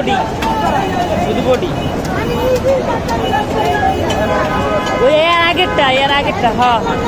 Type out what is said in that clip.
Body শুধু body. ওই এর আগেরটা এর আগেরটা হ্যাঁ হ্যাঁ